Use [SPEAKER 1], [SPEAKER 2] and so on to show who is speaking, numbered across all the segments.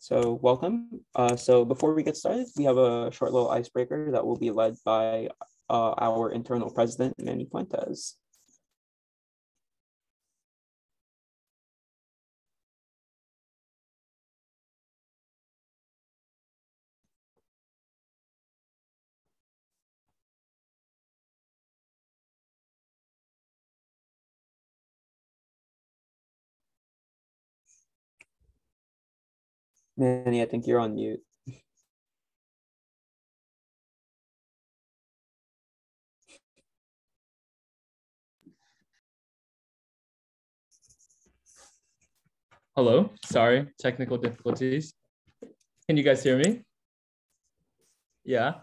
[SPEAKER 1] So welcome. Uh, so before we get started, we have a short little icebreaker that will be led by uh, our internal president, Manny Fuentes. Manny, I think you're on mute.
[SPEAKER 2] Hello, sorry, technical difficulties. Can you guys hear me? Yeah.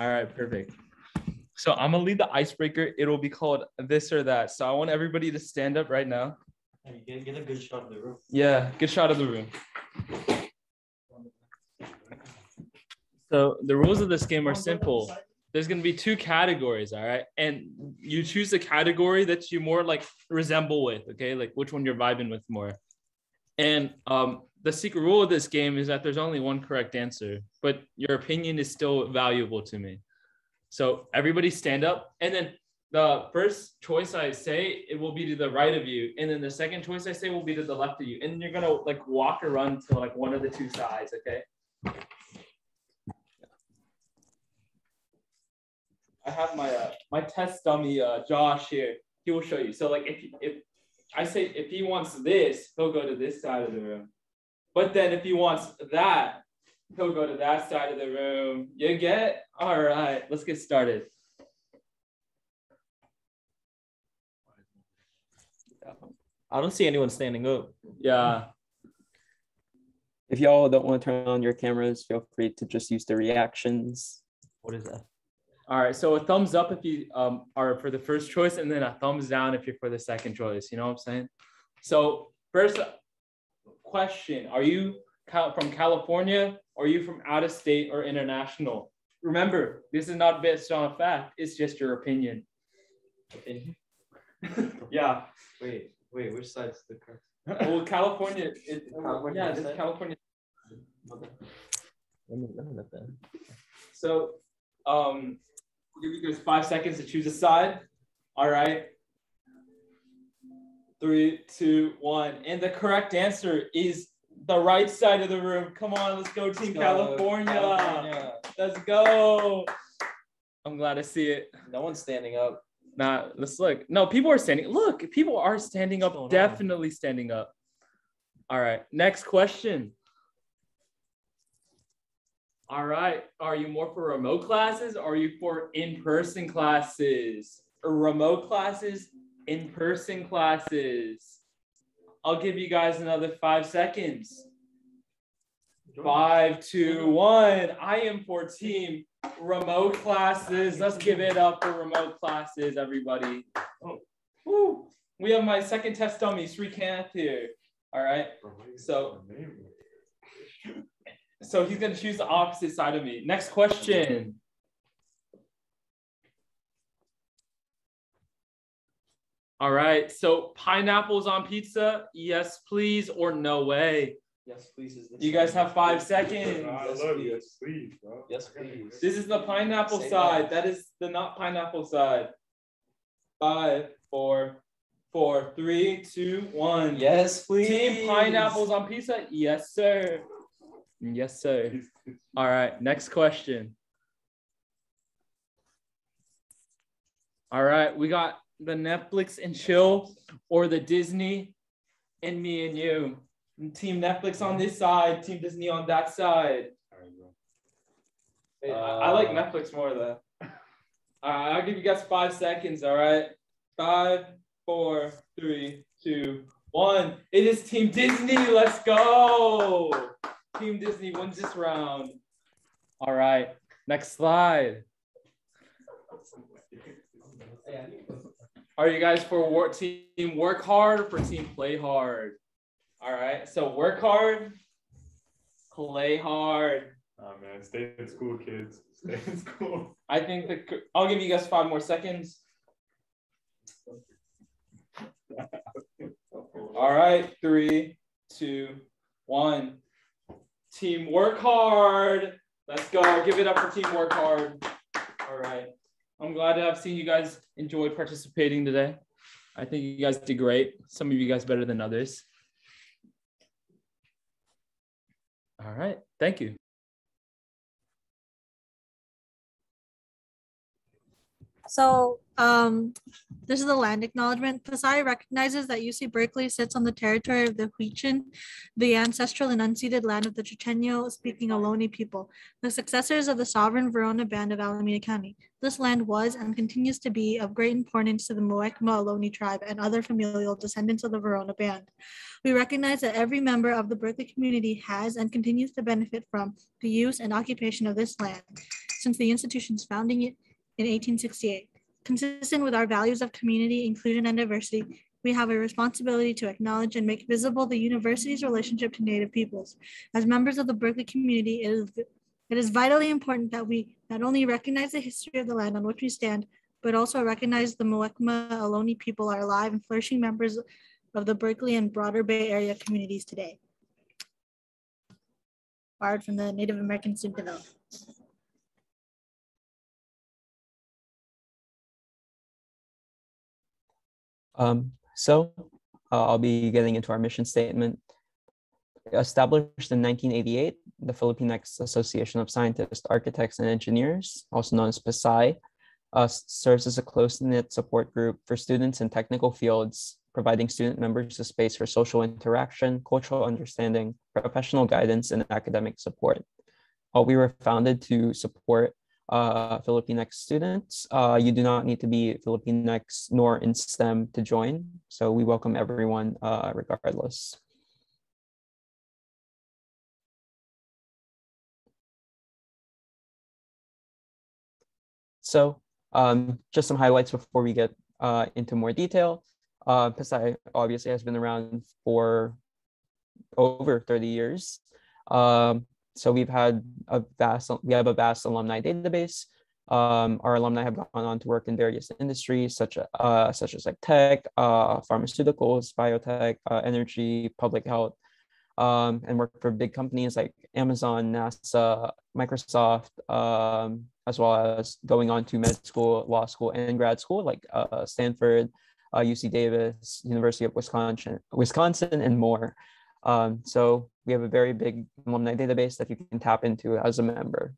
[SPEAKER 2] All right, perfect. So I'm gonna lead the icebreaker. It'll be called this or that. So I want everybody to stand up right now.
[SPEAKER 3] Get, get a good shot of the room.
[SPEAKER 2] Yeah, good shot of the room. So the rules of this game are simple. There's gonna be two categories, all right, and you choose the category that you more like resemble with, okay, like which one you're vibing with more. And um, the secret rule of this game is that there's only one correct answer, but your opinion is still valuable to me. So everybody stand up, and then the first choice I say it will be to the right of you, and then the second choice I say will be to the left of you, and you're gonna like walk or run to like one of the two sides, okay? Have my uh, my test dummy uh, Josh here. He will show you. So like if if I say if he wants this, he'll go to this side of the room. But then if he wants that, he'll go to that side of the room. You get? All right, let's get started.
[SPEAKER 3] I don't see anyone standing up.
[SPEAKER 2] Yeah.
[SPEAKER 1] If y'all don't want to turn on your cameras, feel free to just use the reactions.
[SPEAKER 3] What is that?
[SPEAKER 2] All right. So a thumbs up if you um, are for the first choice, and then a thumbs down if you're for the second choice. You know what I'm saying? So first question: Are you from California? Or are you from out of state or international? Remember, this is not based on a fact. It's just your opinion.
[SPEAKER 3] Opinion?
[SPEAKER 2] yeah.
[SPEAKER 3] Wait, wait, which side's the correct?
[SPEAKER 2] Well, California. It,
[SPEAKER 3] California
[SPEAKER 2] yeah, this? California.
[SPEAKER 3] Let me, let me look that.
[SPEAKER 2] So, um, we'll give you guys five seconds to choose a side. All right. Three, two, one. And the correct answer is the right side of the room. Come on, let's go, Team California. Let's go. I'm glad to see it.
[SPEAKER 3] No one's standing up.
[SPEAKER 2] Nah, let's look. No, people are standing. Look, people are standing up.
[SPEAKER 3] going on?
[SPEAKER 2] Definitely standing up. All right. Next question. All right. Are you more for remote classes or are you for in-person classes? Remote classes, in-person classes. I'll give you guys another five seconds. Five, two, one. I am for team remote classes. Let's give it up for remote classes, everybody. Oh, woo. We have my second test dummy, Sri Kanath here. All right. So, so he's gonna choose the opposite side of me. Next question. All right. So pineapples on pizza, yes, please, or no way.
[SPEAKER 3] Yes, please. Is this
[SPEAKER 2] You guys have five seconds.
[SPEAKER 4] I
[SPEAKER 3] Yes,
[SPEAKER 4] love
[SPEAKER 3] please.
[SPEAKER 4] you. Please, bro.
[SPEAKER 3] Yes, please.
[SPEAKER 2] This is the pineapple
[SPEAKER 3] Say
[SPEAKER 2] side.
[SPEAKER 3] no.
[SPEAKER 2] That is the not pineapple side. Five, four, four, three, two, one.
[SPEAKER 3] Yes, please.
[SPEAKER 2] Team pineapples on pizza? Yes, sir. Yes, sir. All right, next question. All right, we got the Netflix and chill or the Disney and me and you. Team Netflix on this side, Team Disney on that side. Hey, I, I like
[SPEAKER 3] Uh,
[SPEAKER 2] Netflix more though. All right, I'll give you guys five seconds. All right, five, four, three, two, one. It is Team Disney. Let's go. Team Disney wins this round. All right, next slide. Are you guys for war team work hard or for team play hard? All right, so work hard, play hard.
[SPEAKER 4] Oh man, stay in school, kids. Stay in school.
[SPEAKER 2] I think the I'll give you guys five more seconds. All right, three, two, one. Team work hard. Let's go. Give it up for team work hard. All right. I'm glad to have seen you guys enjoy participating today. I think you guys did great. Some of you guys better than others. All right. Thank you.
[SPEAKER 5] So um, this is the land acknowledgement. PASAE recognizes that UC Berkeley sits on the territory of the Huichin, the ancestral and unceded land of the Chochenyo speaking Ohlone people, the successors of the sovereign Verona band of Alameda County. This land was and continues to be of great importance to the Muwekma Ohlone tribe and other familial descendants of the Verona band. We recognize that every member of the Berkeley community has and continues to benefit from the use and occupation of this land since the institution's founding in 1868. Consistent with our values of community, inclusion, and diversity, we have a responsibility to acknowledge and make visible the university's relationship to Native peoples. As members of the Berkeley community, it is, it is vitally important that we not only recognize the history of the land on which we stand, but also recognize the Muwekma Ohlone people are alive and flourishing members of the Berkeley and broader Bay Area communities today. Borrowed from the Native American Student Development.
[SPEAKER 1] Um, so uh, I'll be getting into our mission statement. Established in 1988, the Filipinx Association of Scientists, Architects, and Engineers, also known as PASAE, uh, serves as a close-knit support group for students in technical fields, providing student members a space for social interaction, cultural understanding, professional guidance, and academic support. Uh, we were founded to support uh, Filipinx students. Uh, you do not need to be Filipinx nor in STEM to join. So we welcome everyone uh, regardless. So um, just some highlights before we get uh, into more detail. Uh, PASAE obviously has been around for over 30 years. Um, so we've had a vast, we have a vast alumni database. Um, our alumni have gone on to work in various industries such, uh, such as like tech, uh, pharmaceuticals, biotech, uh, energy, public health, um, and work for big companies like Amazon, NASA, Microsoft, um, as well as going on to med school, law school, and grad school like uh, Stanford, UC uh, Davis, University of Wisconsin, Wisconsin, and more. Um, so we have a very big alumni database that you can tap into as a member.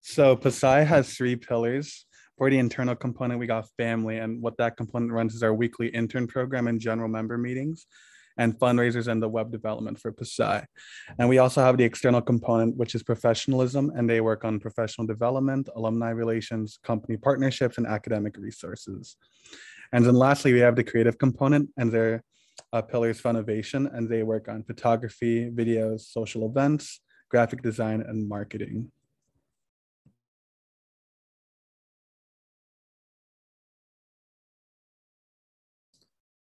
[SPEAKER 6] So PASAE has three pillars. For the internal component, we got family, and what that component runs is our weekly intern program and general member meetings and fundraisers and the web development for PASAE. And we also have the external component, which is professionalism, and they work on professional development, alumni relations, company partnerships, and academic resources. And then lastly, we have the creative component, and their uh, pillars Funnovation, and they work on photography, videos, social events, graphic design, and marketing.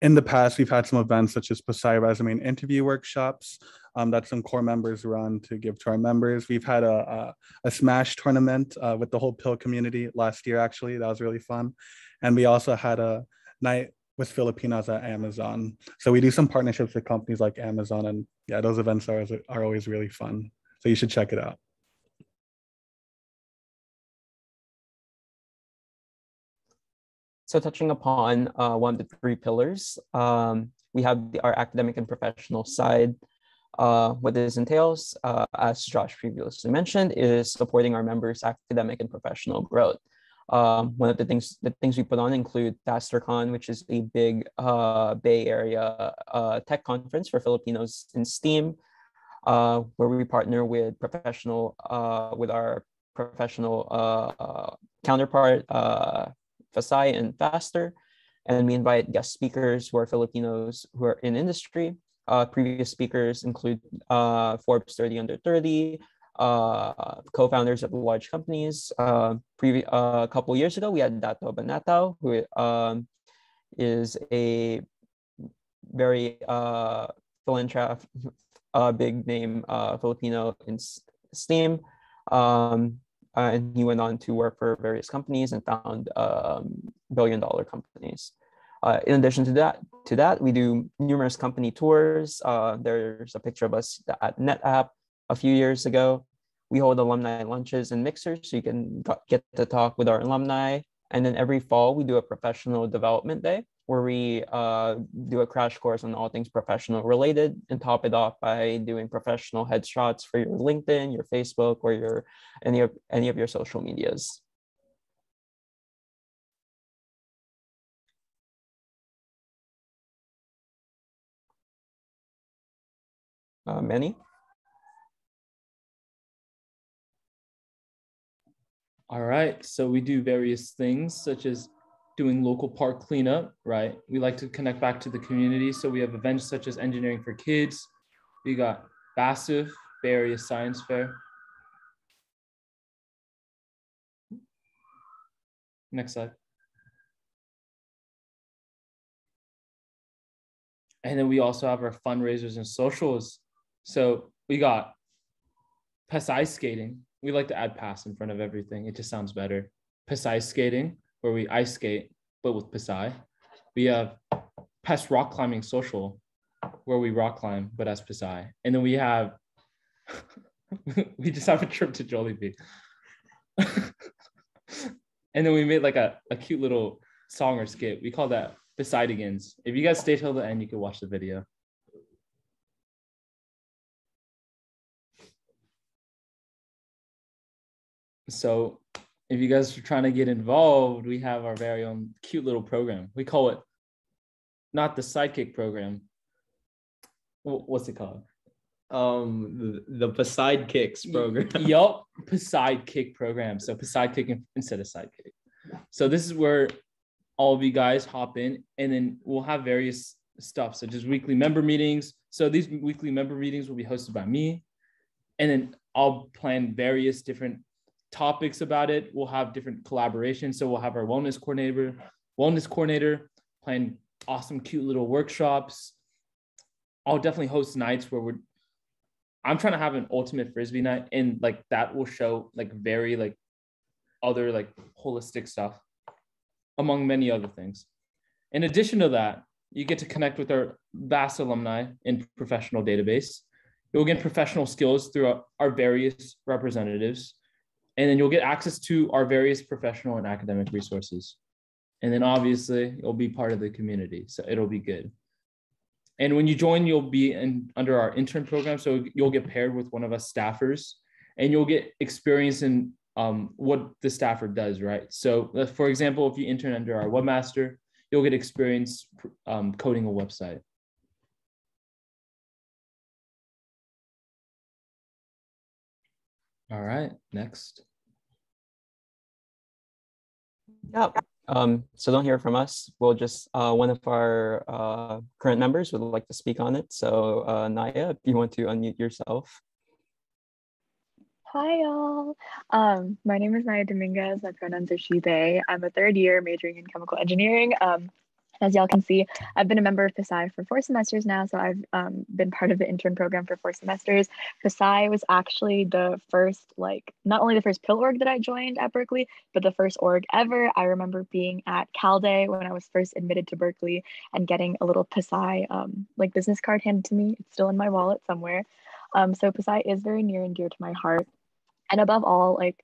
[SPEAKER 6] In the past, we've had some events such as PASAE resume and interview workshops um, that some core members run to give to our members. We've had a, a, a Smash tournament uh, with the whole Pill community last year, actually. That was really fun. And we also had a night with Filipinos at Amazon. So we do some partnerships with companies like Amazon. And yeah, those events are, are always really fun. So you should check it out.
[SPEAKER 1] So touching upon uh, one of the three pillars, um, we have the, our academic and professional side. Uh, what this entails, uh, as Josh previously mentioned, is supporting our members' academic and professional growth. Um, one of the things the things we put on include FasterCon, which is a big uh, Bay Area uh, tech conference for Filipinos in STEAM, uh, where we partner with professional with our professional counterpart FASAI and FASTER. And we invite guest speakers who are Filipinos who are in industry. Uh, previous speakers include uh, Forbes 30 under 30, uh, co-founders of large companies. Uh, previ- uh, a couple years ago, we had Dado Banatao, who um, is a very uh, philanthropic, uh, big name uh, Filipino in STEAM. Um, uh, and he went on to work for various companies and found um, billion dollar companies. Uh, in addition to that, to that, we do numerous company tours. Uh, there's a picture of us at NetApp a few years ago. We hold alumni lunches and mixers so you can get to talk with our alumni. And then every fall, we do a professional development day where we uh, do a crash course on all things professional related and top it off by doing professional headshots for your LinkedIn, your Facebook, or your any of any of your social medias. Uh?
[SPEAKER 2] All right. So we do various things such as doing local park cleanup, right? We like to connect back to the community. So we have events such as Engineering for Kids. We got BASF, Bay Area Science Fair. Next slide. And then we also have our fundraisers and socials. So we got PES ice skating. We like to add pass in front of everything. It just sounds better. PES ice skating, where we ice skate, but with PASAE. We have PES rock climbing social, where we rock climb, but as PASAE. And then we have, we just have a trip to Jollibee. and then we made like a, a cute little song or skit. We call that Besidigans. If you guys stay till the end, you can watch the video. So if you guys are trying to get involved, we have our very own cute little program. We call it not the sidekick program. What's it called?
[SPEAKER 3] Um, the, the PASAE'dkicks program.
[SPEAKER 2] yup, PASAE'dkick program. So PASAE'dkick instead of Sidekick. So this is where all of you guys hop in, and then we'll have various stuff such as weekly member meetings. So these weekly member meetings will be hosted by me, and then I'll plan various different topics about it. We'll have different collaborations. So we'll have our wellness coordinator, wellness coordinator plan awesome, cute little workshops. I'll definitely host nights where we're I'm trying to have an ultimate frisbee night and like that will show like very like other like holistic stuff among many other things. In addition to that, you get to connect with our vast alumni in professional database. You'll get professional skills through our various representatives and then you'll get access to our various professional and academic resources. And then obviously you'll be part of the community. So it'll be good. And when you join, you'll be in under our intern program. So you'll get paired with one of us staffers and you'll get experience in um, what the staffer does, right? So uh, for example, if you intern under our webmaster, you'll get experience um, coding a website. All right, next.
[SPEAKER 1] Yeah. Um, so don't hear from us. We'll just, uh, one of our uh, current members would like to speak on it. So uh, Naya, if you want to unmute yourself.
[SPEAKER 7] Hi, y'all. Um, my name is Naya Dominguez. My pronouns are she, they. I'm a third year majoring in chemical engineering. Um, as y'all can see, I've been a member of PASAE for four semesters now, so I've um, been part of the intern program for four semesters. PASAE was actually the first, like, not only the first pill org that I joined at Berkeley, but the first org ever. I remember being at Cal Day when I was first admitted to Berkeley and getting a little PASAE, um, like, business card handed to me. It's still in my wallet somewhere. Um, so PASAE is very near and dear to my heart. And above all, like,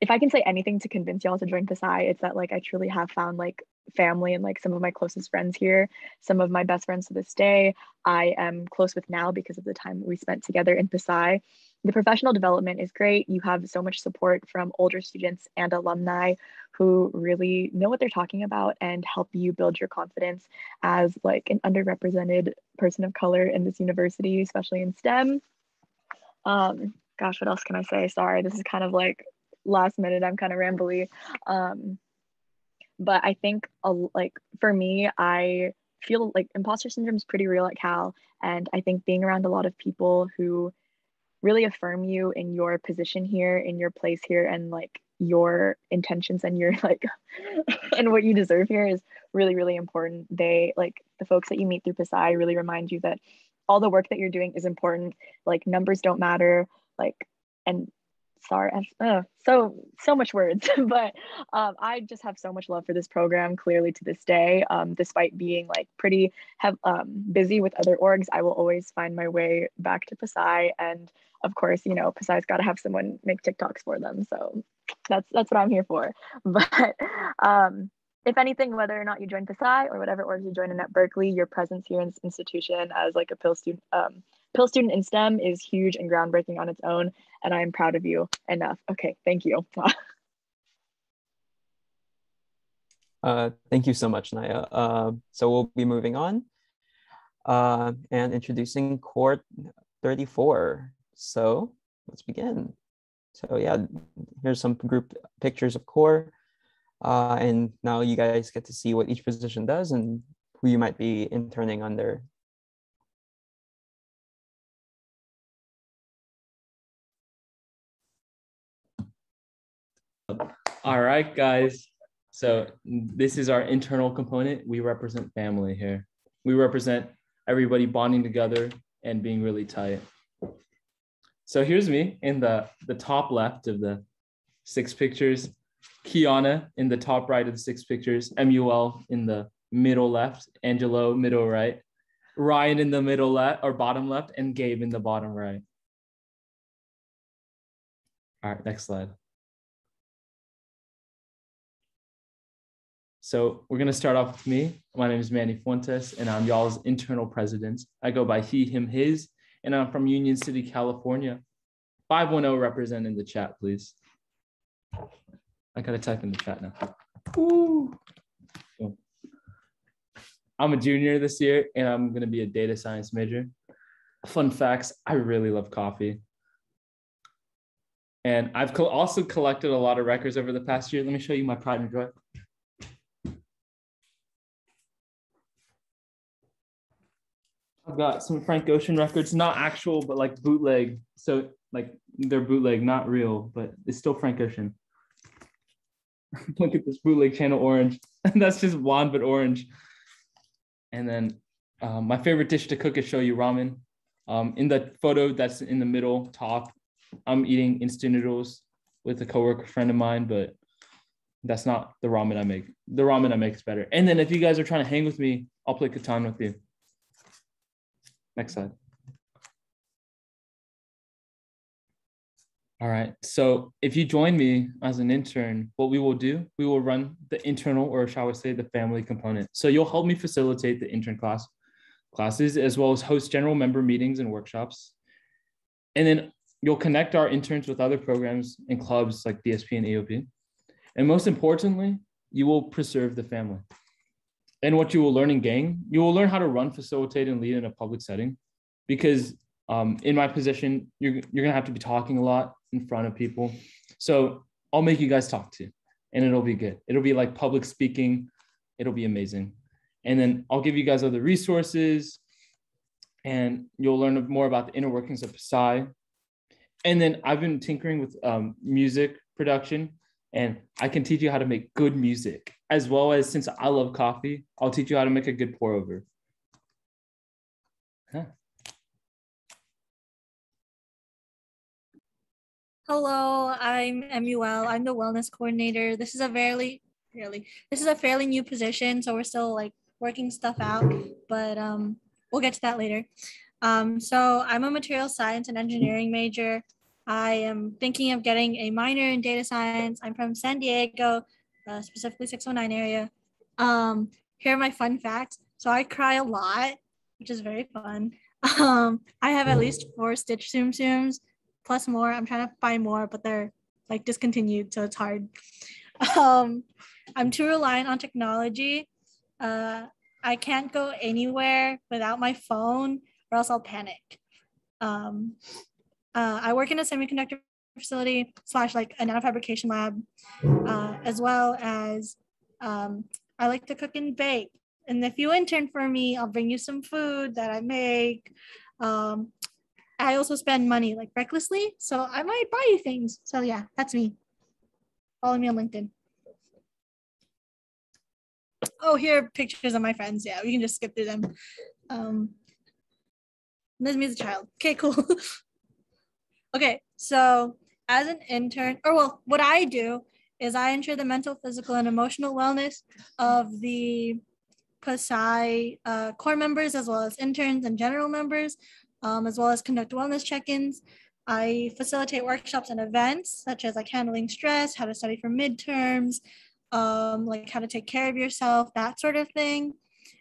[SPEAKER 7] if I can say anything to convince y'all to join PASAE, it's that like I truly have found like family and like some of my closest friends here, some of my best friends to this day, I am close with now because of the time we spent together in PASAE. The professional development is great. You have so much support from older students and alumni who really know what they're talking about and help you build your confidence as like an underrepresented person of color in this university, especially in STEM. Um, gosh, what else can I say? Sorry, this is kind of like last minute. I'm kind of rambly. Um, but I think a, like for me, I feel like imposter syndrome is pretty real at Cal, and I think being around a lot of people who really affirm you in your position here, in your place here, and like your intentions and your like and what you deserve here is really really important. They like the folks that you meet through PASAE really remind you that all the work that you're doing is important. Like numbers don't matter. Like and sorry, uh, so so much words, but um, I just have so much love for this program. Clearly, to this day, um, despite being like pretty have um, busy with other orgs, I will always find my way back to PASAE. And of course, you know, PASAE's got to have someone make TikToks for them. So that's that's what I'm here for. But um, if anything, whether or not you join PASAE or whatever orgs you join in at Berkeley, your presence here in this institution as like a Pill student, um, Pill student in STEM is huge and groundbreaking on its own, and I'm proud of you enough. Okay, thank you.
[SPEAKER 1] uh, thank you so much, Naya. Uh, so we'll be moving on uh, and introducing Core 34. So let's begin. So yeah, here's some group pictures of core. Uh, and now you guys get to see what each position does and who you might be interning under.
[SPEAKER 2] All right, guys. So this is our internal component. We represent family here. We represent everybody bonding together and being really tight. So here's me in the, the top left of the six pictures, Kiana in the top right of the six pictures, MUL in the middle left, Angelo middle right, Ryan in the middle left or bottom left, and Gabe in the bottom right. All right, next slide. So we're gonna start off with me. My name is Manny Fuentes, and I'm y'all's internal president. I go by he, him, his, and I'm from Union City, California. 510 represent in the chat, please. I gotta type in the chat now. Woo. I'm a junior this year, and I'm gonna be a data science major. Fun facts: I really love coffee, and I've co- also collected a lot of records over the past year. Let me show you my pride and joy. I've got some Frank Ocean records, not actual, but like bootleg. So like they're bootleg, not real, but it's still Frank Ocean. Look at this bootleg channel orange. that's just blonde but orange. And then um, my favorite dish to cook is shoyu ramen. Um, in the photo that's in the middle top, I'm eating instant noodles with a coworker friend of mine, but that's not the ramen I make. The ramen I make is better. And then if you guys are trying to hang with me, I'll play Catan with you. Next slide. All right. So if you join me as an intern, what we will do, we will run the internal, or shall we say, the family component. So you'll help me facilitate the intern class classes, as well as host general member meetings and workshops. And then you'll connect our interns with other programs and clubs like DSP and AOP. And most importantly, you will preserve the family. And what you will learn in gang, you will learn how to run, facilitate, and lead in a public setting. Because um, in my position, you're, you're gonna have to be talking a lot in front of people. So I'll make you guys talk to, and it'll be good. It'll be like public speaking. It'll be amazing. And then I'll give you guys other resources, and you'll learn more about the inner workings of PASAE. And then I've been tinkering with um, music production, and I can teach you how to make good music, as well as since I love coffee, I'll teach you how to make a good pour over. Huh.
[SPEAKER 5] Hello, I'm MUL. I'm the wellness coordinator. This is a fairly, fairly, this is a fairly new position, so we're still like working stuff out, but um, we'll get to that later. Um, so I'm a material science and engineering major. I am thinking of getting a minor in data science. I'm from San Diego, uh, specifically 609 area. Um, here are my fun facts. So I cry a lot, which is very fun. Um, I have at least four Stitch Tsum Tsums plus more. I'm trying to find more, but they're like discontinued, so it's hard. Um, I'm too reliant on technology. Uh, I can't go anywhere without my phone, or else I'll panic. Um, uh, I work in a semiconductor facility slash like a nanofabrication lab, uh, as well as um, I like to cook and bake. And if you intern for me, I'll bring you some food that I make. Um, I also spend money like recklessly, so I might buy you things. So yeah, that's me. Follow me on LinkedIn. Oh, here are pictures of my friends. Yeah, we can just skip through them. Um, this is a child. Okay, cool. okay, so as an intern, or well, what I do is I ensure the mental, physical, and emotional wellness of the PASAE uh, core members, as well as interns and general members, um, as well as conduct wellness check-ins. I facilitate workshops and events such as like handling stress, how to study for midterms, um, like how to take care of yourself, that sort of thing.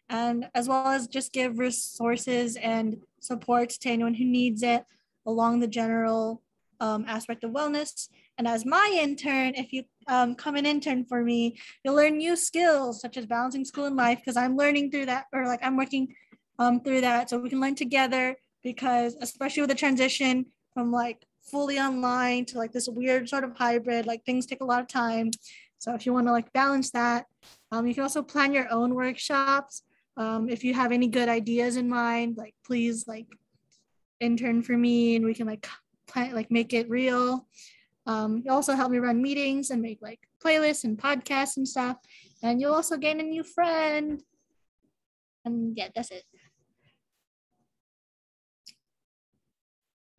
[SPEAKER 5] And as well as just give resources and support to anyone who needs it along the general um, aspect of wellness. And as my intern, if you um, come an intern for me, you'll learn new skills such as balancing school and life because I'm learning through that, or like I'm working um, through that. So we can learn together because, especially with the transition from like fully online to like this weird sort of hybrid, like things take a lot of time. So if you want to like balance that, um, you can also plan your own workshops. Um, if you have any good ideas in mind, like please like intern for me and we can like plan, like make it real. Um, you also help me run meetings and make like playlists and podcasts and stuff. And you'll also gain a new friend. And yeah, that's it.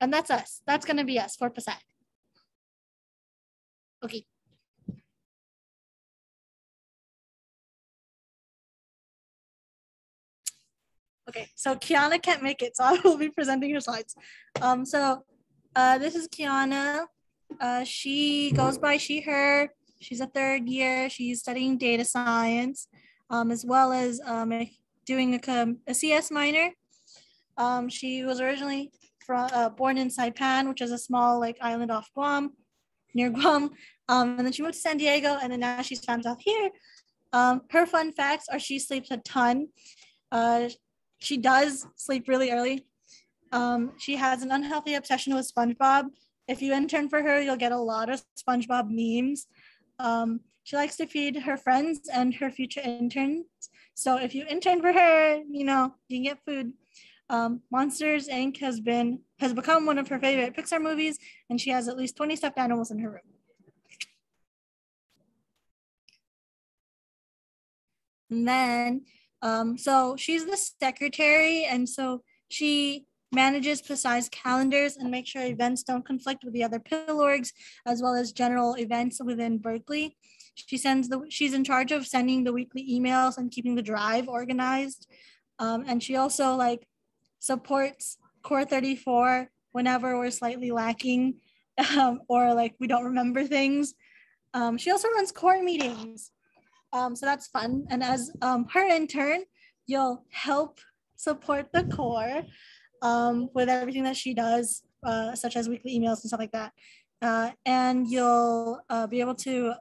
[SPEAKER 5] And that's us. That's gonna be us for PASAE. Okay. Okay, so Kiana can't make it, so I will be presenting her slides. Um, so uh, this is Kiana. Uh, she goes by she, her. She's a third year. She's studying data science, um, as well as um, doing a, a CS minor. Um, she was originally from, uh, born in Saipan, which is a small like island off Guam, near Guam. Um, and then she moved to San Diego, and then now she's found out here. Um, her fun facts are she sleeps a ton. Uh, she does sleep really early. Um, she has an unhealthy obsession with SpongeBob. If you intern for her, you'll get a lot of SpongeBob memes. Um, she likes to feed her friends and her future interns. So if you intern for her, you know, you can get food. Um, Monsters Inc. has been has become one of her favorite Pixar movies, and she has at least 20 stuffed animals in her room. And then, um, so she's the secretary, and so she manages PASAE's calendars and makes sure events don't conflict with the other orgs, as well as general events within Berkeley. She sends the she's in charge of sending the weekly emails and keeping the drive organized. Um, and she also like supports Core 34 whenever we're slightly lacking um, or like we don't remember things. Um, she also runs core meetings. Um, so that's fun. And as um, her intern, you'll help support the core um, with everything that she does, uh, such as weekly emails and stuff like that. Uh, and you'll uh, be able to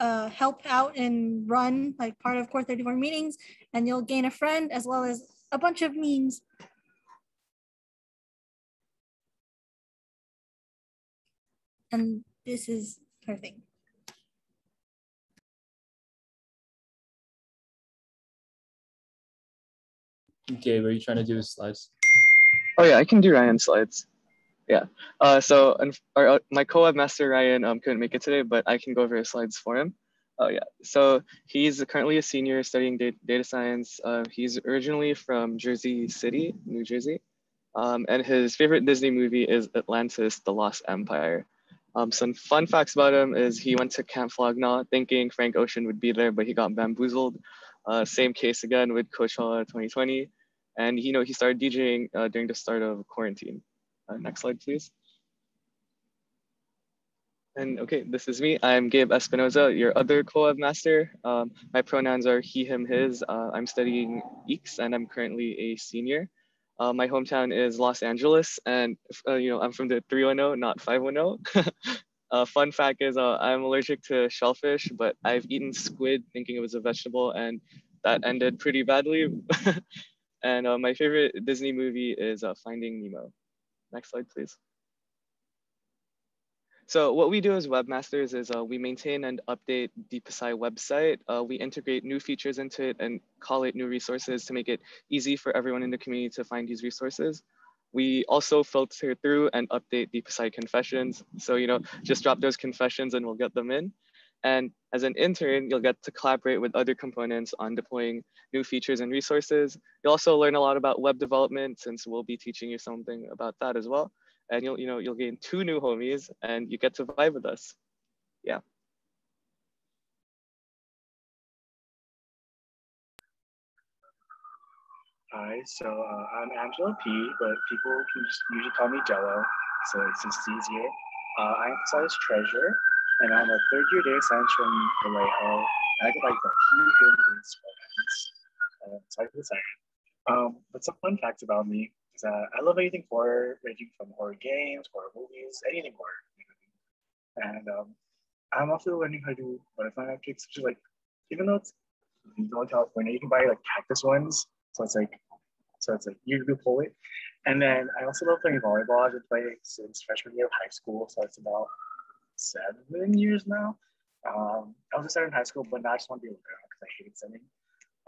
[SPEAKER 5] uh, help out and run like part of Core 34 meetings, and you'll gain a friend as well as a bunch of memes. And this is her thing.
[SPEAKER 2] Gabe, are you trying to do slides?
[SPEAKER 8] Oh yeah, I can do Ryan's slides. Yeah. Uh, so our, uh, my co-webmaster Ryan um, couldn't make it today, but I can go over his slides for him. Oh yeah. So he's currently a senior studying data, data science. Uh, he's originally from Jersey City, New Jersey. Um, and his favorite Disney movie is Atlantis, The Lost Empire. Um, some fun facts about him is he went to Camp Flog Gnaw thinking Frank Ocean would be there, but he got bamboozled. Uh, same case again with Coachella 2020. And you know, he started DJing uh, during the start of quarantine. Uh, next slide, please. And okay, this is me. I'm Gabe Espinoza, your other co-webmaster. Um, my pronouns are he, him, his. Uh, I'm studying EECS and I'm currently a senior. Uh, my hometown is Los Angeles and uh, you know, I'm from the 310, not 510. uh, fun fact is uh, I'm allergic to shellfish, but I've eaten squid thinking it was a vegetable and that ended pretty badly. And uh, my favorite Disney movie is uh, Finding Nemo. Next slide, please. So what we do as webmasters is uh, we maintain and update the PASAE website. Uh, we integrate new features into it and collate new resources to make it easy for everyone in the community to find these resources. We also filter through and update the PASAE confessions. So, you know, just drop those confessions and we'll get them in. And as an intern, you'll get to collaborate with other components on deploying new features and resources. You'll also learn a lot about web development since we'll be teaching you something about that as well. and you'll you know you'll gain two new homies, and you get to vibe with us. Yeah.
[SPEAKER 9] Hi, so uh, I'm Angela P, but people can just usually call me Jello, so it's just easier. Uh, I emphasize treasure, and I'm a third year data science from Vallejo. I get like the in uh, sorry for the. Um, but some fun facts about me is that I love anything horror, ranging from horror games, horror movies, anything horror. And um, I'm also learning how to do butterfly metrics, which is like, even though it's legal in California, you can buy like cactus ones. So it's like, so it's like you do pull it. And then I also love playing volleyball. I've been playing since freshman year of high school. So it's about seven years now. Um, I was a center in high school, but now I just want to be a looker because I hated sending.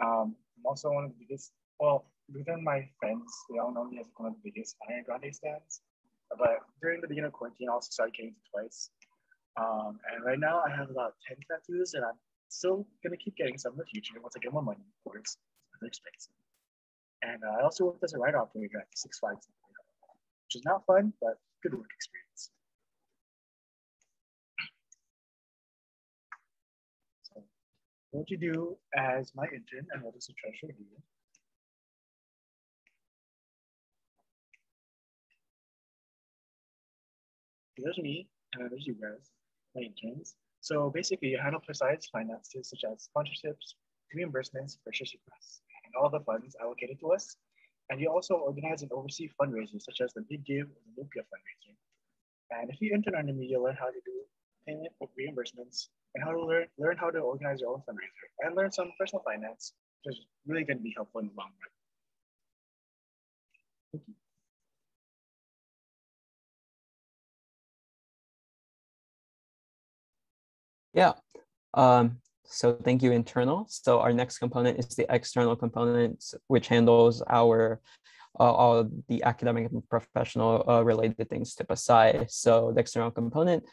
[SPEAKER 9] Um, I'm also one of the biggest, well, within my friends, they all know me as one of the biggest Ariana Grande stands. But during the beginning of quarantine, I also started getting to twice. Um, and right now I have about 10 tattoos and I'm still gonna keep getting some in the future once I get more money, of course. They're expensive. And uh, I also worked as a ride operator at Six Flags, which is not fun, but good work experience. What you do as my intern and what does a treasurer do? There's me, and there's you guys, my interns. So basically, you handle PASAE's finances such as sponsorships, reimbursements, purchase requests, and all the funds allocated to us. And you also organize and oversee fundraisers such as the Big Give or the Lumpia fundraiser. And if you intern under me, you'll learn how to do payment reimbursements and how to learn, learn how to organize your own fundraiser and learn some personal finance, which is really going to be helpful in the long run. Thank you.
[SPEAKER 1] Yeah. Um, so thank you, internal. So our next component is the external component, which handles our uh, all the academic and professional uh, related things to PASAE. So the external component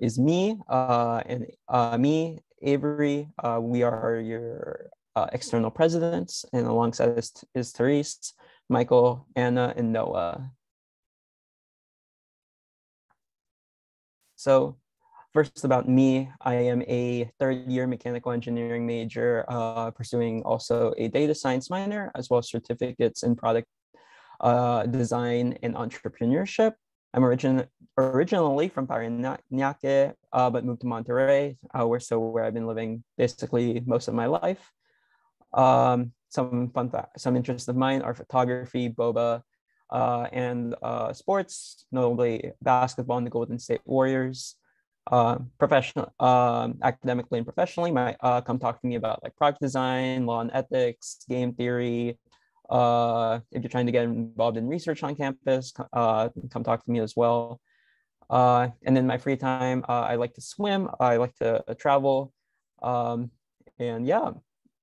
[SPEAKER 1] is me uh, and uh, me, Avery. Uh, we are your external presidents, and alongside us is Therese, Michael, Anna, and Noah. So First, about me, I am a third year mechanical engineering major, uh, pursuing also a data science minor, as well as certificates in product uh, design and entrepreneurship. I'm origin originally from Parañaque, uh, but moved to Monterrey, uh, where so where I've been living basically most of my life. Um, some fun some interests of mine are photography, boba, uh, and uh, sports, notably basketball and the Golden State Warriors uh, professional, um, academically and professionally, might uh, come talk to me about like product design, law and ethics, game theory. Uh, if you're trying to get involved in research on campus, uh, come talk to me as well. Uh, and in my free time, uh, I like to swim. I like to uh, travel, um, and yeah.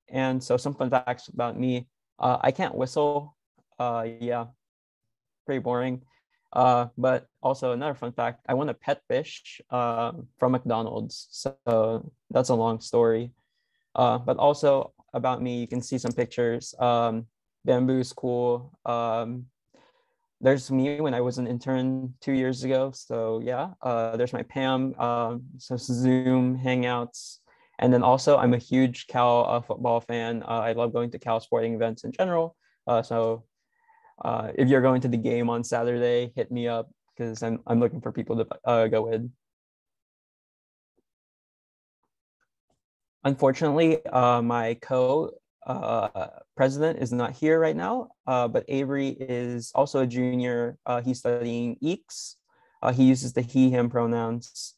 [SPEAKER 1] And so some fun facts about me: I can't whistle. Yeah, pretty boring. But also another fun fact, I won a pet fish from McDonald's. So that's a long story. But also about me, you can see some pictures. Um, bamboo is cool. Um, there's me when I was an intern two years ago. So yeah, uh, there's my Pam, um, some Zoom hangouts. And then also I'm a huge Cal uh, football fan. Uh, I love going to Cal sporting events in general. Uh, so uh, if you're going to the game on Saturday, hit me up because I'm, I'm looking for people to uh, go with. Unfortunately, my co-president uh, president is not here right now, uh, but Avery is also a junior. Uh, he's studying EECS. he uses the he, him pronouns.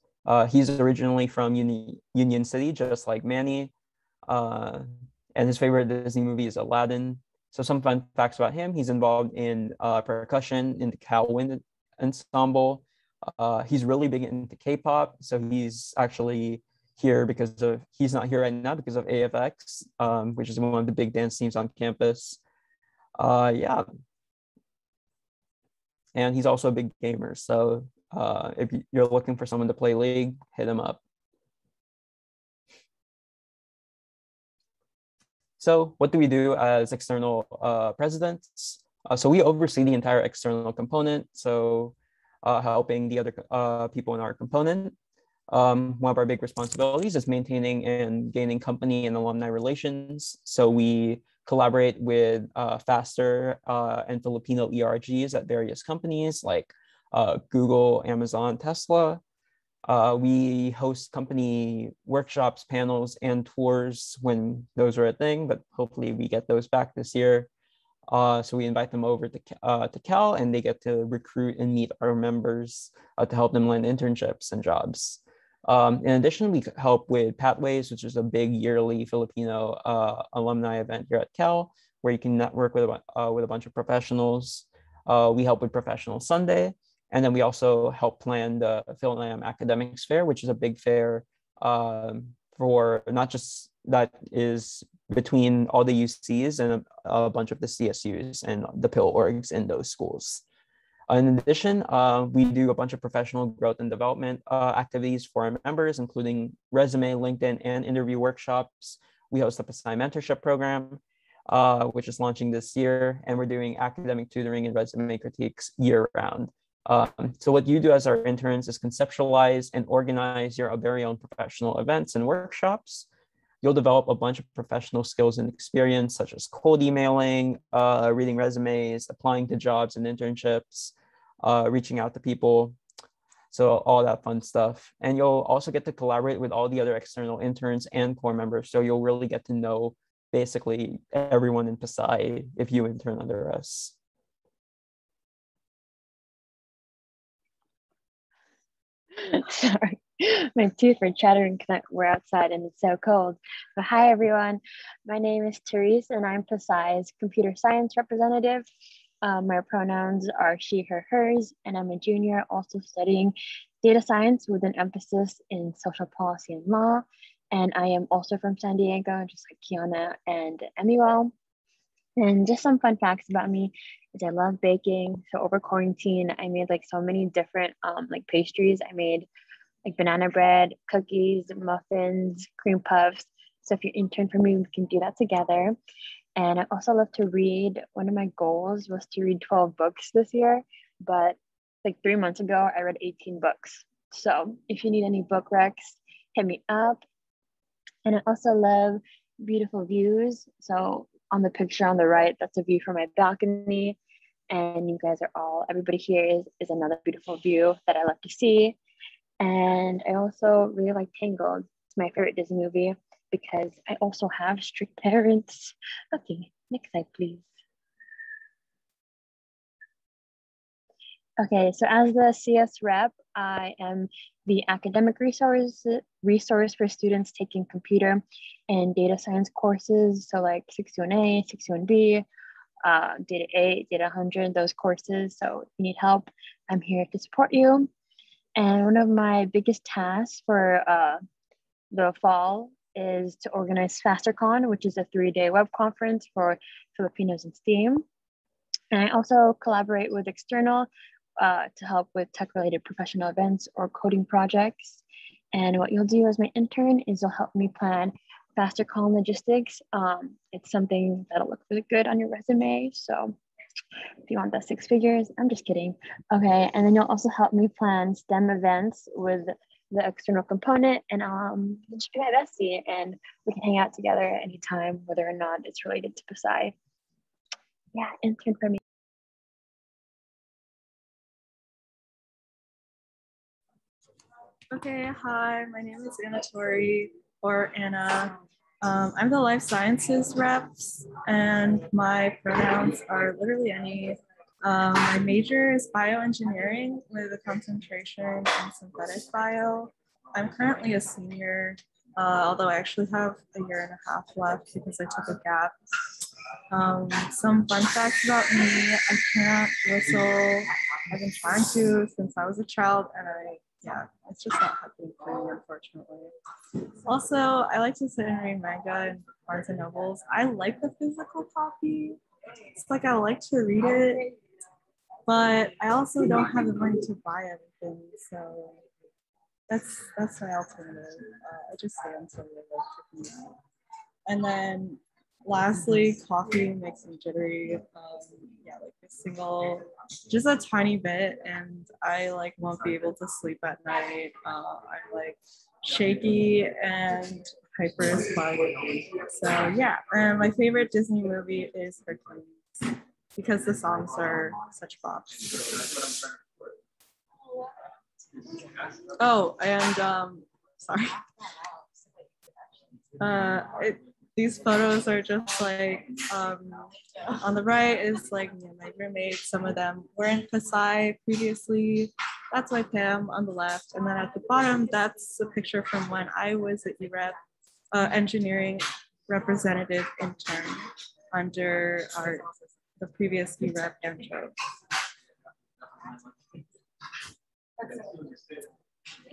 [SPEAKER 1] he's originally from Uni Union City, just like Manny. and his favorite Disney movie is Aladdin. So some fun facts about him. He's involved in uh, percussion in the Cal Wind Ensemble. Uh, he's really big into K-pop. So he's actually here because of, he's not here right now because of AFX, um, which is one of the big dance teams on campus. Uh, yeah. And he's also a big gamer. So uh, if you're looking for someone to play League, hit him up. So what do we do as external uh, presidents? Uh, so we oversee the entire external component. So uh, helping the other uh, people in our component. Um, one of our big responsibilities is maintaining and gaining company and alumni relations. So we collaborate with uh, FASTER uh, and Filipino ERGs at various companies like uh, Google, Amazon, Tesla. Uh, we host company workshops, panels, and tours when those are a thing, but hopefully we get those back this year. Uh, so we invite them over to, uh, to Cal and they get to recruit and meet our members to help them land internships and jobs. Um, in addition, we help with Pathways, which is a big yearly Filipino uh, alumni event here at Cal, where you can network with, uh, with a bunch of professionals. Uh, we help with Professional Sunday, and then we also help plan the Philam Academics Fair, which is a big fair um, for not just that is between all the UCs and a, a, bunch of the CSUs and the PIL orgs in those schools. In addition, uh, we do a bunch of professional growth and development uh, activities for our members, including resume, LinkedIn, and interview workshops. We host a PSI mentorship program, uh, which is launching this year, and we're doing academic tutoring and resume critiques year round. Um, so what you do as our interns is conceptualize and organize your very own professional events and workshops You'll develop a bunch of professional skills and experience, such as cold emailing, uh, reading resumes, applying to jobs and internships, uh, reaching out to people. So all that fun stuff. And you'll also get to collaborate with all the other external interns and core members. So you'll really get to know basically everyone in PASAE if you intern under us.
[SPEAKER 10] Sorry. my tooth are chattering because we're outside and it's so cold. But hi everyone, my name is Therese and I'm PASAE's computer science representative. Um, my pronouns are she, her, hers, and I'm a junior also studying data science with an emphasis in social policy and law. And I am also from San Diego, just like Kiana and Emiwell. And just some fun facts about me is I love baking. So over quarantine, I made like so many different um, like pastries. I made like banana bread, cookies, muffins, cream puffs. So if you intern for me, we can do that together. And I also love to read. One of my goals was to read 12 books this year, but like three months ago, I read 18 books. So if you need any book recs, hit me up. And I also love beautiful views. So on the picture on the right, that's a view from my balcony. And you guys are all, everybody here is, is another beautiful view that I love to see. And I also really like Tangled. It's my favorite Disney movie because I also have strict parents. Okay, next slide, please. Okay, so as the CS rep, I am the academic resource, resource for students taking computer and data science courses. So like 61A, 61B, uh, Data 8, Data 100, those courses. So if you need help, I'm here to support you. And one of my biggest tasks for uh, the fall is to organize FasterCon, which is a three-day web conference for Filipinos in STEAM. And I also collaborate with external uh, to help with tech-related professional events or coding projects. And what you'll do as my intern is you'll help me plan FasterCon logistics. Um, it's something that'll look really good on your resume. So if you want the six figures, I'm just kidding. Okay, and then you'll also help me plan STEM events with the external component and um just be my bestie and we can hang out together anytime, whether or not it's related to PASAE. Yeah, intern for me.
[SPEAKER 11] Okay, hi, my name is Anna Tori or Anna. Um, I'm the life sciences reps, and my pronouns are literally any. Um, my major is bioengineering with a concentration in synthetic bio. I'm currently a senior, uh, although I actually have a year and a half left because I took a gap. Um, some fun facts about me I can't whistle. I've been trying to since I was a child, and I yeah, it's just not happening for me, unfortunately. Also, I like to sit and read manga and Barnes and Nobles. I like the physical copy. It's like I like to read it, but I also don't have the money to buy everything. So that's that's my alternative. Uh, I just stay until like And then lastly, coffee makes me jittery. Um, like a single, just a tiny bit, and I like won't be able to sleep at night. Uh, I'm like shaky and hyper. So yeah, and my favorite Disney movie is Hercules because the songs are such bops. Oh, and um, sorry. Uh, it, these photos are just like um, on the right is like me and my roommate. Some of them were in PASAE previously. That's my Pam on the left, and then at the bottom, that's a picture from when I was at UREP, uh, engineering representative intern under our the previous UREP intro.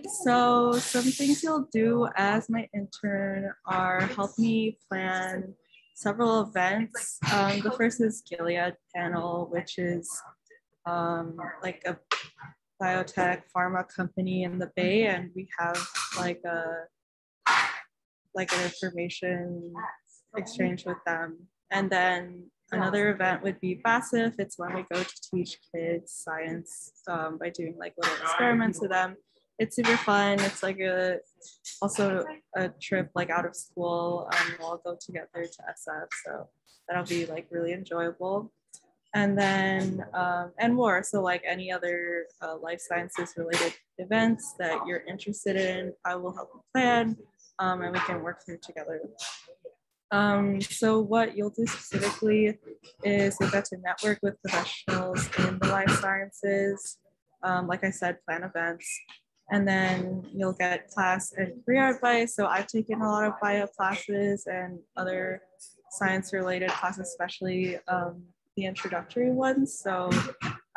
[SPEAKER 11] So some things you'll do as my intern are help me plan several events. Um, the first is Gilead panel, which is um, like a biotech pharma company in the Bay, and we have like a like an information exchange with them. And then another event would be BASIF. It's when we go to teach kids science um, by doing like little experiments with them it's super fun. It's like a also a trip like out of school. Um, we'll all go together to SF, so that'll be like really enjoyable. And then um, and more. So like any other uh, life sciences related events that you're interested in, I will help you plan, um, and we can work through together. Um, so what you'll do specifically is you'll get to network with professionals in the life sciences. Um, like I said, plan events, and then you'll get class and career advice. So I've taken a lot of bio classes and other science related classes, especially um, the introductory ones. So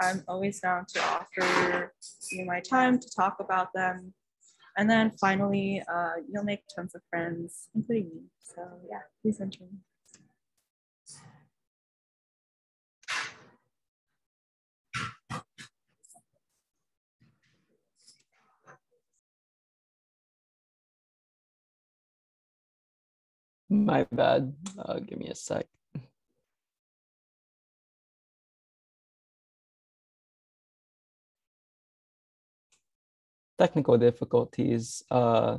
[SPEAKER 11] I'm always down to offer you my time to talk about them. And then finally, uh, you'll make tons of friends, including me. So yeah, please enter.
[SPEAKER 1] My bad. Uh, give me a sec. Technical difficulties. Uh,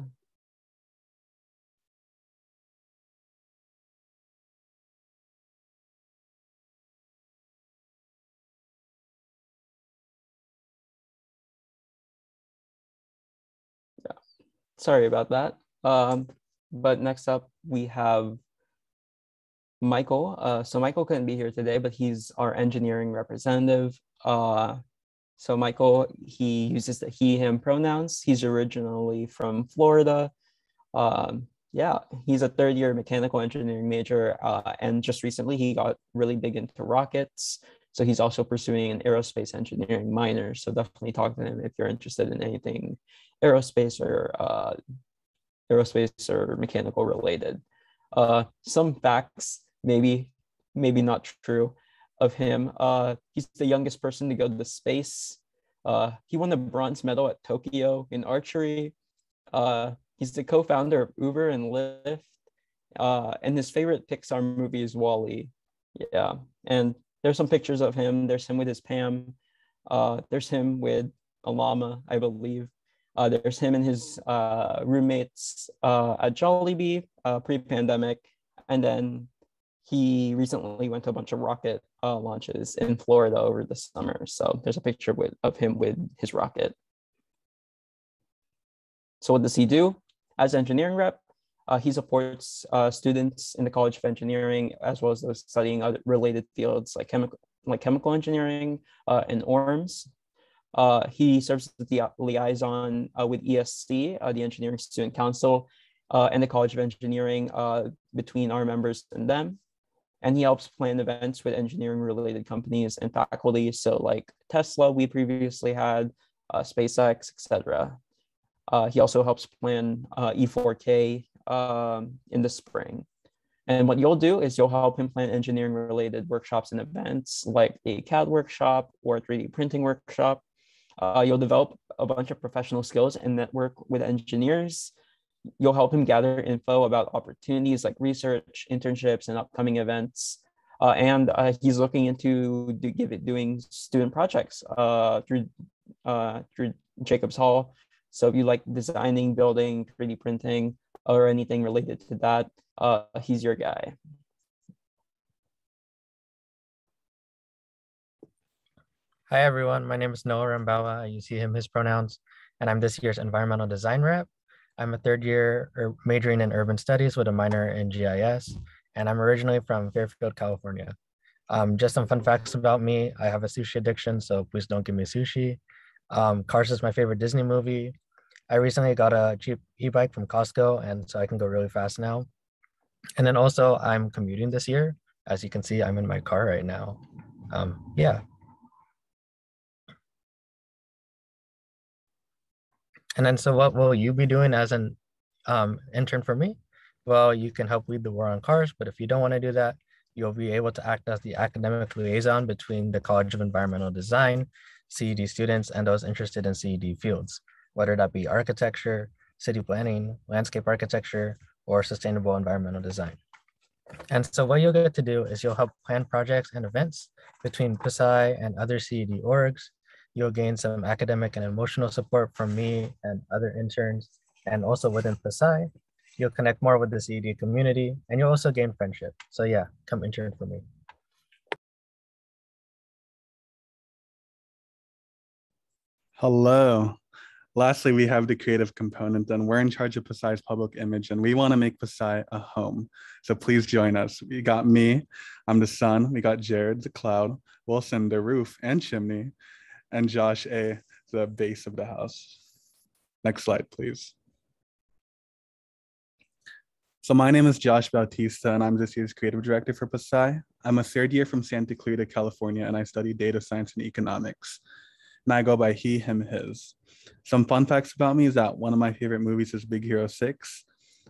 [SPEAKER 1] yeah. Sorry about that. Um, but next up, we have Michael. Uh, so Michael couldn't be here today, but he's our engineering representative. Uh, so Michael, he uses the he, him pronouns. He's originally from Florida. Um, yeah, he's a third year mechanical engineering major. Uh, and just recently he got really big into rockets. So he's also pursuing an aerospace engineering minor. So definitely talk to him if you're interested in anything aerospace or uh, aerospace or mechanical related. Uh, some facts, maybe, maybe not true, of him. Uh, he's the youngest person to go to space. Uh, he won the bronze medal at Tokyo in archery. Uh, he's the co-founder of Uber and Lyft. Uh, and his favorite Pixar movie is WALL-E. Yeah, and there's some pictures of him. There's him with his Pam. Uh, there's him with a llama, I believe. Uh, there's him and his uh, roommates uh, at Jollibee uh, pre-pandemic, and then he recently went to a bunch of rocket uh, launches in Florida over the summer. So there's a picture with, of him with his rocket. So what does he do? As engineering rep, uh, he supports students in the College of Engineering as well as those studying other related fields like chemical like chemical engineering and ORMS, uh, he serves as the liaison uh, with ESC, uh, the Engineering Student Council, uh, and the College of Engineering uh, between our members and them. And he helps plan events with engineering related companies and faculty. So like Tesla, we previously had, uh, SpaceX, etc. he also helps plan E4K um, in the spring. And what you'll do is you'll help him plan engineering related workshops and events like a CAD workshop or a 3D printing workshop uh, you'll develop a bunch of professional skills and network with engineers. You'll help him gather info about opportunities like research, internships, and upcoming events. Uh, and uh, he's looking into do, give it doing student projects uh, through uh, through Jacobs Hall. So if you like designing, building, 3D printing, or anything related to that, uh, he's your guy.
[SPEAKER 12] Hi everyone, my name is Noah Rambawa. I use he, him, his pronouns, and I'm this year's environmental design rep. I'm a third year er, majoring in urban studies with a minor in GIS, and I'm originally from Fairfield, California. Um, just some fun facts about me. I have a sushi addiction, so please don't give me sushi. Um, Cars is my favorite Disney movie. I recently got a cheap e-bike from Costco, and so I can go really fast now. And then also I'm commuting this year. As you can see, I'm in my car right now. Um, yeah. And then so what will you be doing as an um, intern for me? Well, you can help lead the war on cars, but if you don't want to do that, you'll be able to act as the academic liaison between the College of Environmental Design, CED students, and those interested in CED fields, whether that be architecture, city planning, landscape architecture, or sustainable environmental design. And so what you'll get to do is you'll help plan projects and events between PASAE and other CED orgs. You'll gain some academic and emotional support from me and other interns. And also within PASAE, you'll connect more with the CED community and you'll also gain friendship. So yeah, come intern for me.
[SPEAKER 6] Hello. Lastly, we have the creative component, and we're in charge of PASAE's public image, and we want to make PASAE a home. So please join us. We got me, I'm the sun. We got Jared, the cloud, Wilson, the roof and chimney, and Josh A, the base of the house. Next slide, please. So my name is Josh Bautista, and I'm this year's creative director for PASAE. I'm a third year from Santa Clarita, California, and I study data science and economics. And I go by he, him, his. Some fun facts about me is that one of my favorite movies is Big Hero 6.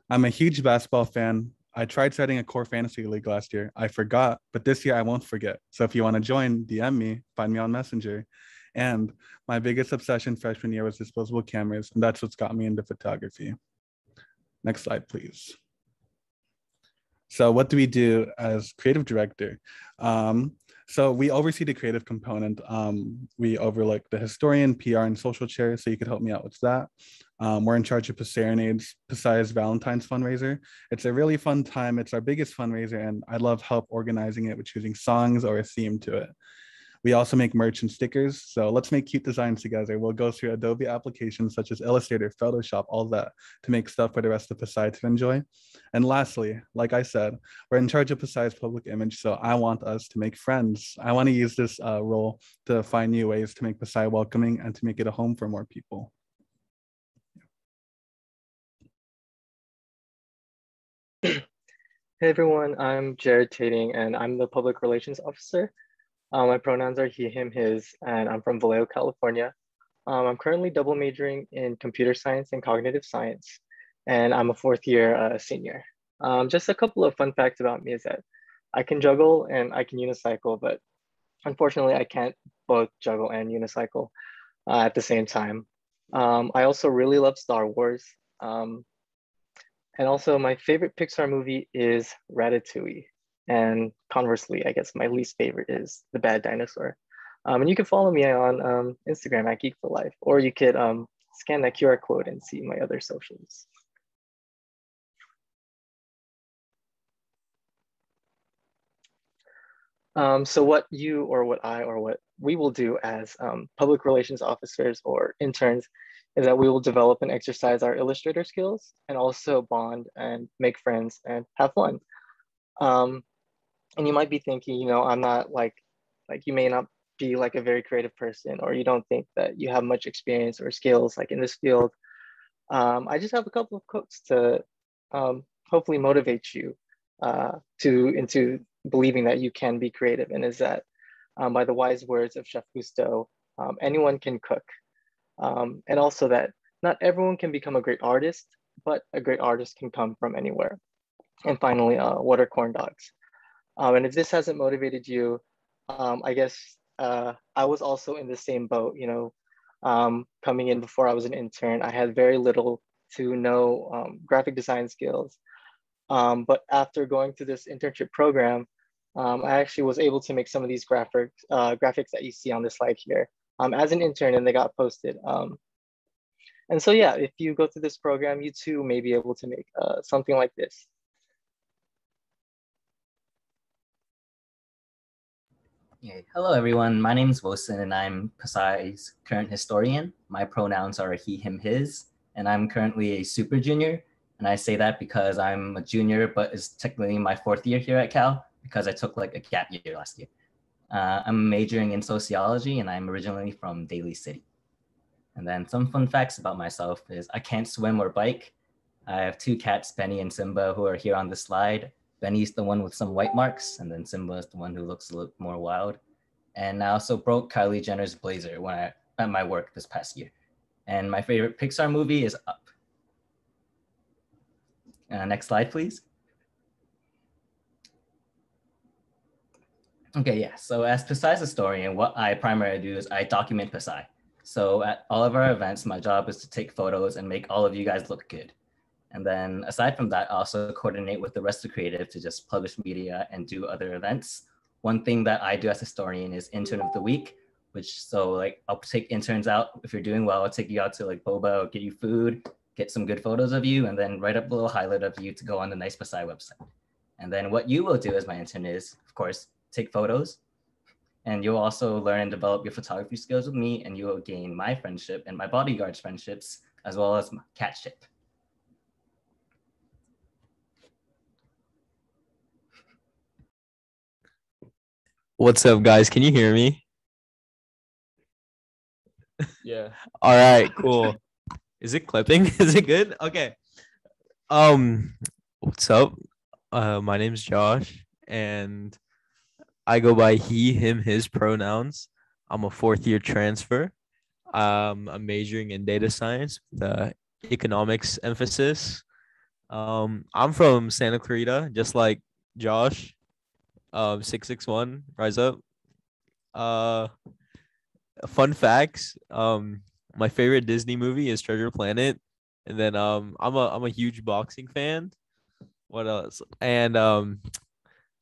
[SPEAKER 6] I'm a huge basketball fan. I tried starting a core fantasy league last year. I forgot, but this year I won't forget. So if you want to join, DM me, find me on Messenger. And my biggest obsession freshman year was disposable cameras, and that's what's got me into photography. Next slide, please. So what do we do as creative director? Um, so we oversee the creative component. Um, we overlook the historian, PR, and social chair. So you could help me out with that. Um, we're in charge of Passerenades, PASAE's Valentine's fundraiser. It's a really fun time. It's our biggest fundraiser, and I love help organizing it with choosing songs or a theme to it. We also make merch and stickers. So let's make cute designs together. We'll go through Adobe applications such as Illustrator, Photoshop, all that to make stuff for the rest of PASAE to enjoy. And lastly, like I said, we're in charge of PASAE's public image. So I want us to make friends. I want to use this uh, role to find new ways to make PASAE welcoming and to make it a home for more people.
[SPEAKER 13] Hey everyone, I'm Jared Tating and I'm the public relations officer. Um, my pronouns are he, him, his, and I'm from Vallejo, California. Um, I'm currently double majoring in computer science and cognitive science, and I'm a fourth year uh, senior. Um, just a couple of fun facts about me is that I can juggle and I can unicycle, but unfortunately I can't both juggle and unicycle uh, at the same time. Um, I also really love Star Wars. Um, and also my favorite Pixar movie is Ratatouille. And conversely, I guess my least favorite is The Bad Dinosaur. Um, and you can follow me on um, Instagram at Geek for Life, or you could um, scan that QR code and see my other socials. Um, so what you or what I or what we will do as um, public relations officers or interns is that we will develop and exercise our Illustrator skills and also bond and make friends and have fun. Um, and you might be thinking, you know, I'm not like, like you may not be like a very creative person or you don't think that you have much experience or skills like in this field. Um, I just have a couple of quotes to um, hopefully motivate you uh, to into believing that you can be creative and is that um, by the wise words of Chef Gusteau, um, anyone can cook. Um, and also that not everyone can become a great artist, but a great artist can come from anywhere. And finally, uh, what are corn dogs? Um, and if this hasn't motivated you, um, I guess uh, I was also in the same boat, you know, um, coming in before I was an intern, I had very little to no um, graphic design skills. Um, but after going through this internship program, um, I actually was able to make some of these graphics, uh, graphics that you see on this slide here as an intern and they got posted. And so, yeah, if you go through this program, you too may be able to make uh, something like this.
[SPEAKER 14] Hello, everyone. My name is Wilson, and I'm PASAE's current historian. My pronouns are he, him, his, and I'm currently a super junior. And I say that because I'm a junior, but it's technically my fourth year here at Cal because I took like a gap year last year. Uh, I'm majoring in sociology, and I'm originally from Daly City. And then some fun facts about myself is I can't swim or bike. I have two cats, Benny and Simba, who are here on the slide. Benny's the one with some white marks, and then Simba is the one who looks a little more wild. And I also broke Kylie Jenner's blazer when I at my work this past year. And my favorite Pixar movie is Up. Uh, next slide, please. Okay, yeah. So as PASAE's historian, what I primarily do is I document PASAE. So at all of our events, my job is to take photos and make all of you guys look good. And then aside from that, I also coordinate with the rest of creative to just publish media and do other events. One thing that I do as a historian is intern of the week, which so like I'll take interns out. If you're doing well, I'll take you out to like Boba, or get you food, get some good photos of you, and then write up a little highlight of you to go on the Nice PASAE website. And then what you will do as my intern is, of course, take photos. And you'll also learn and develop your photography skills with me, and you will gain my friendship and my bodyguard's friendships, as well as my catship.
[SPEAKER 3] What's up, guys? Can you hear me?
[SPEAKER 2] Yeah.
[SPEAKER 3] All right, cool. Is it clipping? Is it good? Okay. Um, what's up? Uh, my name's Josh, and I go by he, him, his pronouns. I'm a fourth year transfer. Um, I'm majoring in data science, the economics emphasis. Um, I'm from Santa Clarita, just like Josh. Um, six six one, rise up. Uh, fun facts. Um, my favorite Disney movie is Treasure Planet, and then um, I'm a I'm a huge boxing fan. What else? And um,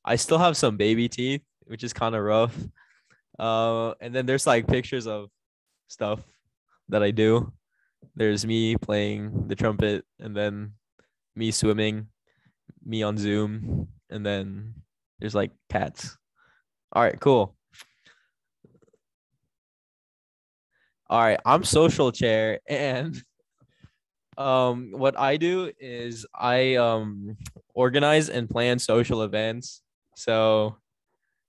[SPEAKER 3] I still have some baby teeth, which is kind of rough. Uh, and then there's like pictures of stuff that I do. There's me playing the trumpet, and then me swimming, me on Zoom, and then there's like cats. All right, cool. All right, I'm social chair and um what I do is I um organize and plan social events. So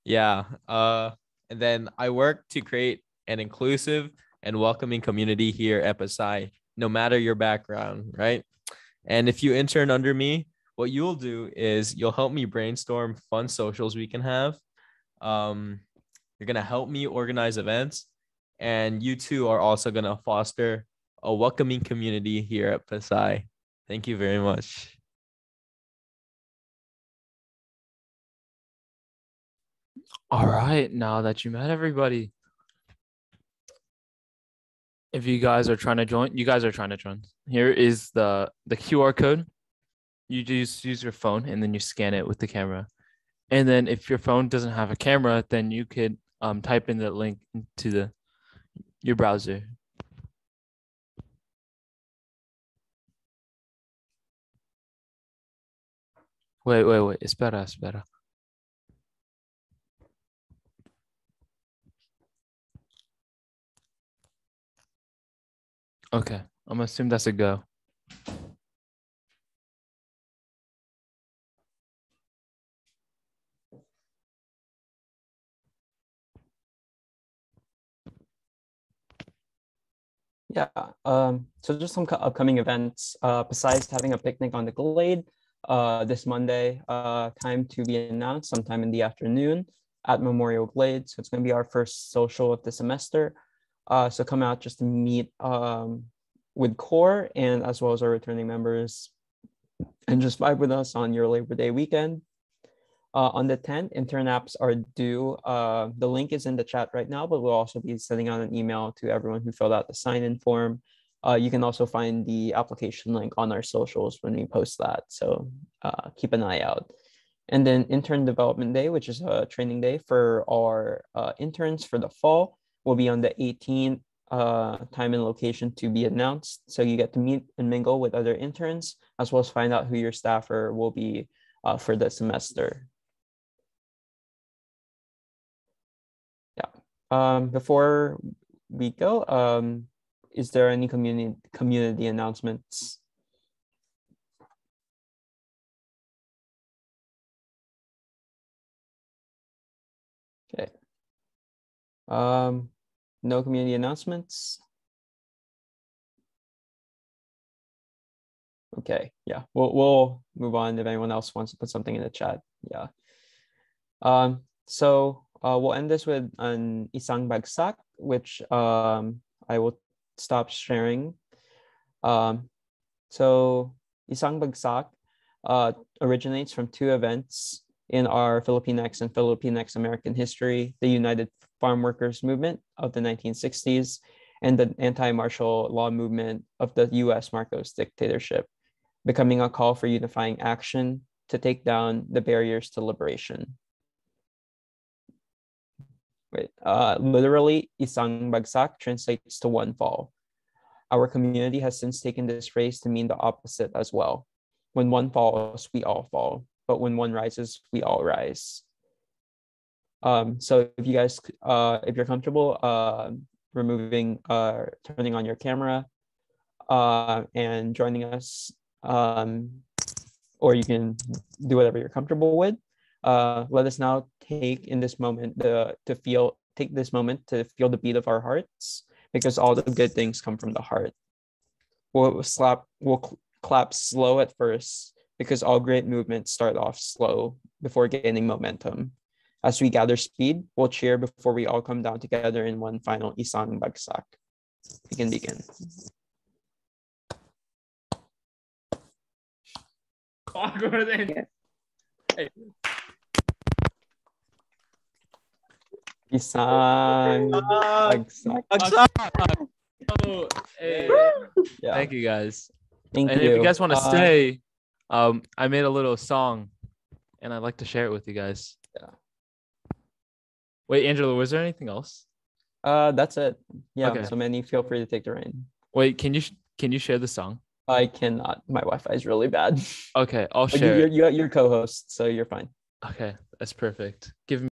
[SPEAKER 3] yeah, uh and then I work to create an inclusive and welcoming community here at PASAE, no matter your background, right? And if you intern under me, what you'll do is you'll help me brainstorm fun socials we can have. Um, you're gonna help me organize events, and you two are also gonna foster a welcoming community here at PASAE. Thank you very much.
[SPEAKER 2] All right, now that you met everybody, if you guys are trying to join, you guys are trying to join. Here is the the QR code. You just use your phone and then you scan it with the camera. And then if your phone doesn't have a camera, then you could um, type in the link into the your browser. Wait, wait, wait. Espera, espera. Okay, I'm gonna assume that's a go.
[SPEAKER 1] Yeah. Um, so just some upcoming events. Uh, besides having a picnic on the Glade uh, this Monday, uh, time to be announced sometime in the afternoon at Memorial Glade. So it's going to be our first social of the semester. Uh, so come out just to meet um, with core and as well as our returning members and just vibe with us on your Labor Day weekend. Uh, on the 10th, intern apps are due. Uh, the link is in the chat right now, but we'll also be sending out an email to everyone who filled out the sign-in form. Uh, you can also find the application link on our socials when we post that. So uh, keep an eye out. And then intern development day, which is a training day for our uh, interns for the fall, will be on the 18th. Uh, time and location to be announced. So you get to meet and mingle with other interns, as well as find out who your staffer will be uh, for the semester. Um, before we go, um, is there any community community announcements? Okay. Um, no community announcements. Okay, yeah, we'll we'll move on if anyone else wants to put something in the chat. Yeah. Um, so uh, we'll end this with an isang bagsak, which um, I will stop sharing. Um, so isang bagsak uh, originates from two events in our Filipinx and Filipinx American history, the United Farm Workers Movement of the 1960s and the anti-martial law movement of the US Marcos dictatorship, becoming a call for unifying action to take down the barriers to liberation. Wait, uh, literally, isang bagsak translates to one fall. Our community has since taken this phrase to mean the opposite as well. When one falls, we all fall but when one rises, we all rise. Um, so if you guys, uh, if you're comfortable uh, removing, uh, turning on your camera uh, and joining us, um, or you can do whatever you're comfortable with. Uh, let us now take in this moment the to feel take this moment to feel the beat of our hearts because all the good things come from the heart. We'll slap, we'll cl- clap slow at first because all great movements start off slow before gaining momentum. As we gather speed, we'll cheer before we all come down together in one final isang bagsak. We can begin.
[SPEAKER 2] Awkward and hey.
[SPEAKER 1] Isang bagsak.
[SPEAKER 2] Oh, hey.
[SPEAKER 1] Yeah.
[SPEAKER 15] Thank you guys.
[SPEAKER 1] Thank
[SPEAKER 15] and if
[SPEAKER 1] you.
[SPEAKER 15] you guys want to
[SPEAKER 1] Uh,
[SPEAKER 15] stay, um, I made a little song, and I'd like to share it with you guys.
[SPEAKER 1] Yeah.
[SPEAKER 15] Wait, Angela, was there anything else?
[SPEAKER 1] Uh, that's it. Yeah.
[SPEAKER 15] Okay.
[SPEAKER 1] So many, feel free to take the reign.
[SPEAKER 15] Wait, can you sh- can you share the song?
[SPEAKER 1] I cannot. My Wi-Fi is really bad.
[SPEAKER 15] Okay, I'll
[SPEAKER 1] But you-
[SPEAKER 15] share.
[SPEAKER 1] You're,
[SPEAKER 15] it.
[SPEAKER 1] you're, you're co-host, so you're fine.
[SPEAKER 15] Okay, that's perfect. Give me.